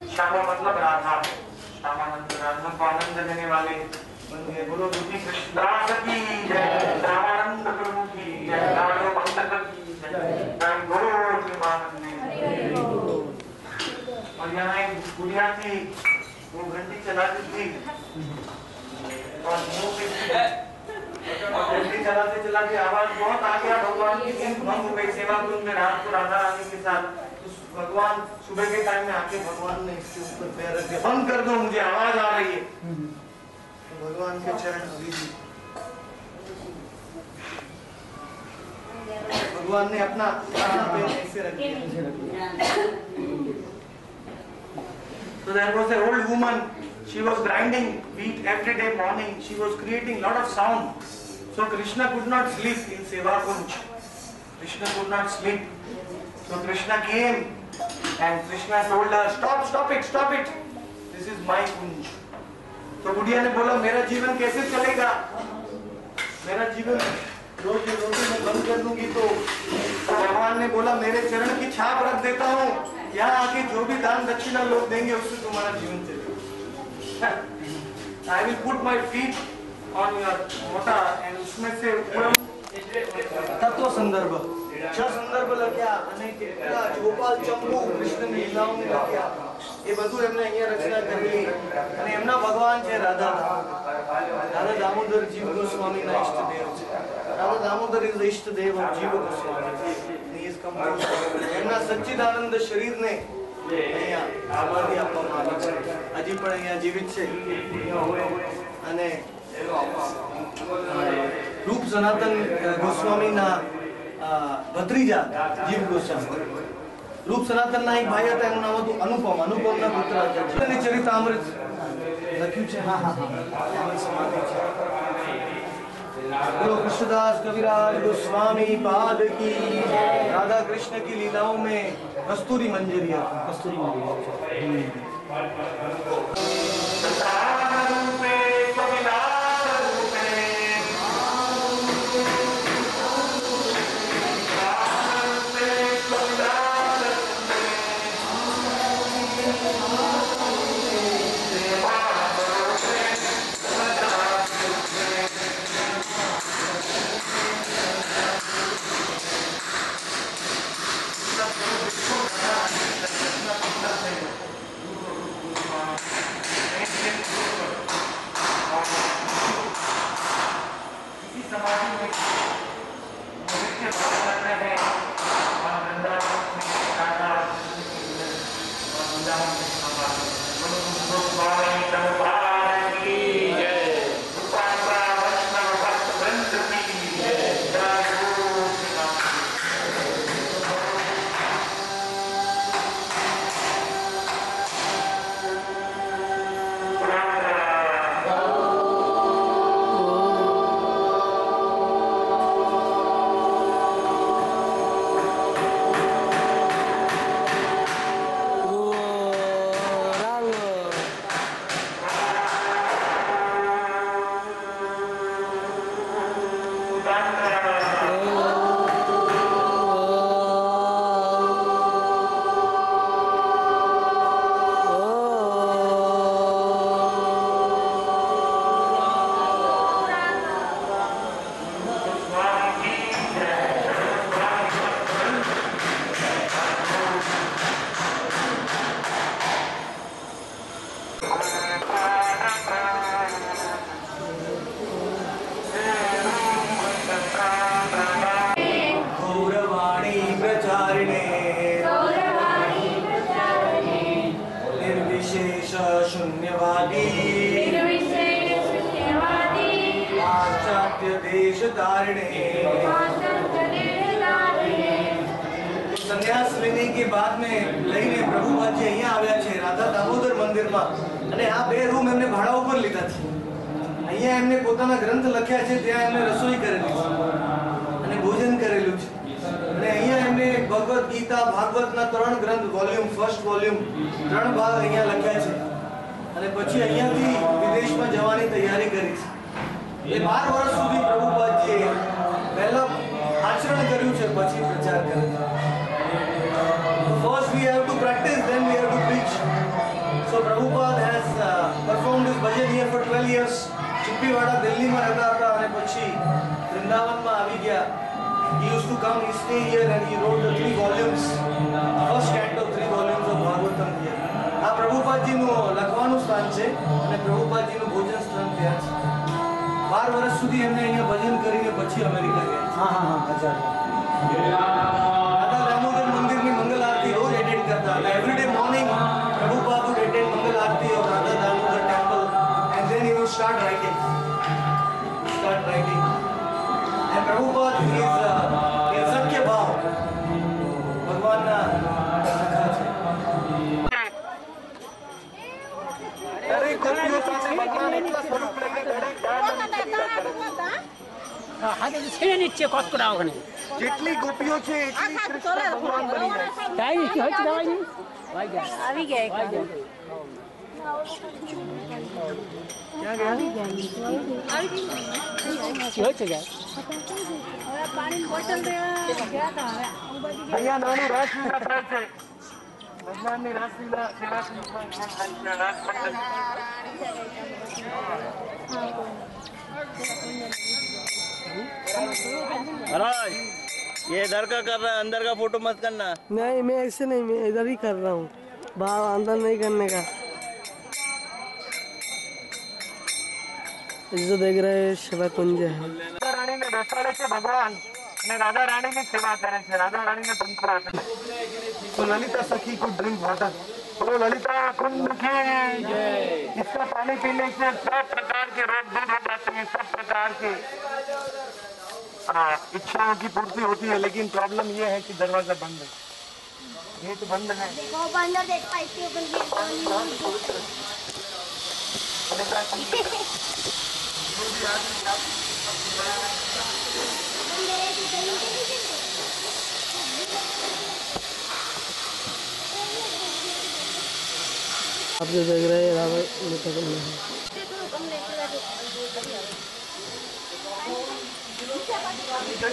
श्यामा मतलब राधा श्यामानंद राधा को आनंद देने वाले उनके गुरु दुखी कृष्ण की जय श्यामानंद प्रभु की जय राधो पंडित की जय गुरु और यहाँ एक गुड़िया थी वो घंटी चलाती थी और मुँह घंटी चलाते चलाते आवाज़ बहुत आ गया भगवान की भंग हो सेवा कुंज में रात को राधा रानी के साथ तो भगवान सुबह के टाइम में आके भगवान ने इसके ऊपर पैर रख दिया। बंद कर दो मुझे आवाज़ आ रही है। तो भगवान के चरण अभी भी। भगवान ने अपना तो there was a old woman she was grinding wheat every day morning she was creating lot of sound so Krishna could not sleep in Seva Kunj Krishna could not sleep so Krishna came and Krishna told her, stop, stop it, stop it. This is my kunj. तो बुढ़िया ने बोला मेरा जीवन कैसे चलेगा? मेरा जीवन रोज रोटी में बंद कर दूँगी तो भगवान ने बोला मेरे चरण की छाप रख देता हूँ। यहाँ आके जो भी दान दक्षिणा लोग देंगे उससे तुम्हारा जीवन चलेगा। I will put my feet on your मोटा एंड उसमें से तत्व संदर्भ। છ સંદર્ભ લખ્યા અને કેટલા? ગોપાલ ચંપુ કૃષ્ણ લીલાઓને લખ્યા. એ બધું એમને અહીંયા રચના કરેલી અને એમના ભગવાન છે રાધા. રાધા દામોદર જીવ ગોસ્વામીના ઈષ્ટદેવ છે. રાધા દામોદર ઇઝ ઈષ્ટદેવ ઓફ જીવ ગોસ્વામી. એમના સચ્ચિદાનંદ શરીરને અહીંયા આબાદી આપવામાં આવે છે. હજી પણ અહીંયા જીવિત છે. અને રૂપ સનાતન ગોસ્વામીના ભત્રીજા જીવ ગોસ્વામી રૂપ સનાતનના એક ભાઈ હતા એનું નામ હતું અનુપમ અનુપમના પુત્ર હતા જીવનની ચરિતામૃત લખ્યું છે હા હા હા એની સમાધિ છે बोलो कृष्णदास कविराज गोस्वामी पाद की राधा कृष्ण की लीलाओं में कस्तूरी मंजरी है कस्तूरी मंजरी शून्यवादी पाश्चात्य देश तारिणे સંન્યાસ લેને કે બાદ મેં લઈને પ્રભુપાદજી અહીંયા આવ્યા છે રાધા દામોદર મંદિરમાં અને આ બે રૂમ એમને ભાડા ઉપર લીધા છે અહીંયા એમને પોતાના ગ્રંથ લખ્યા છે ત્યાં એમને રસોઈ કરેલી છે અને ભોજન કરેલું છે અને અહીંયા એમને ભગવદ્ ગીતા ભાગવતના ત્રણ ગ્રંથ વોલ્યુમ ફર્સ્ટ વોલ્યુમ ત્રણ ભાગ અહીંયા લખ્યા છે અને પછી અહીંયાથી વિદેશમાં જવાની તૈયારી કરી છે એ 12 વર્ષ સુધી પ્રભુપાદજીએ પહેલો આચરણ કર્યું છે પછી પ્રચાર કર્યો છે first we have to practise then we have to preach so Prabhupada has performed his bhajan here for 12 years Chippiwada દિલ્હીમાં રહેતા હતા અને પછી વૃંદાવનમાં આવી ગયા He used to come, he stay here and he wrote the three volumes, first canto, three volumes of Bhagavatam here. પ્રભુપાદજીનું લખવાનું સ્થાન છે અને પ્રભુપાદજીનું ભોજન સ્થાન ત્યાં છે બાર વર્ષ સુધી એમને અહીંયા ભજન કરીને પછી અમેરિકા ગયા હા હા હા અચ્છા દાદા દામોદર મંદિરની મંગલ આરતી રોજ એટેન્ડ કરતા હતા everyday morning Prabhu Babu attend Mangal Aarti of Dada Damodar temple and then you start writing start writing હાથે સીડે જ છે કોટકોડા જેટલી ગોપીઓ છે એટલી જાય. ટાઈમ છે હોય દવાની વાઈ महाराज ये इधर का कर रहा है अंदर का फ़ोटो मत करना। नहीं मैं ऐसे नहीं मैं इधर ही कर रहा हूँ। बाहर अंदर नहीं करने का। जो देख रहे हैं शिवा कुंज है। तो ललिता कुंड इसका पानी पीने से सब प्रकार के रोग दूर हो जाते हैं सब प्रकार के। इच्छाओं की पूर्ति होती है लेकिन प्रॉब्लम ये है कि दरवाज़ा बंद है। गेट बंद है। है आप जो देख रहे हैं कुंज है। Então, é